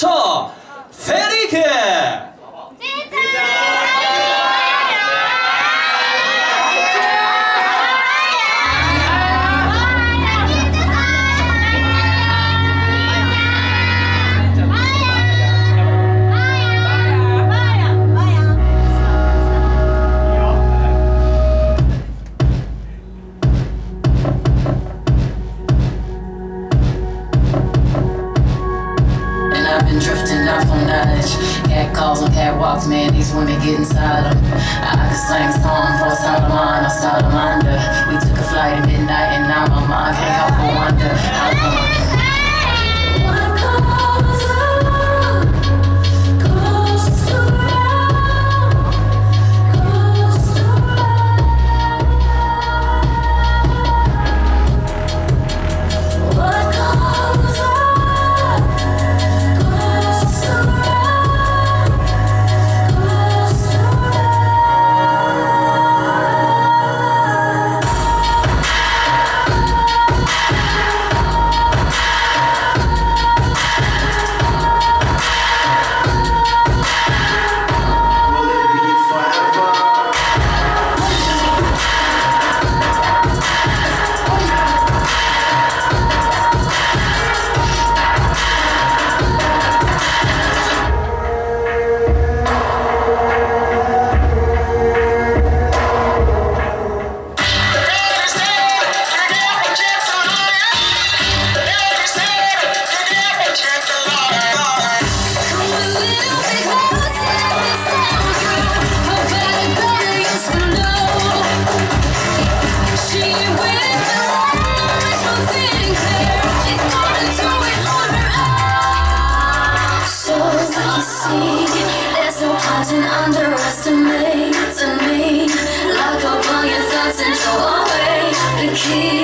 長フェリック been drifting off on knowledge. Cat calls and cat walks, man, these women get inside them. I could slang song for Solomon or Salamander. We took a flight at midnight and now my mind can't help but wonder how come. Don't underestimate me, lock up all your thoughts and throw away the key.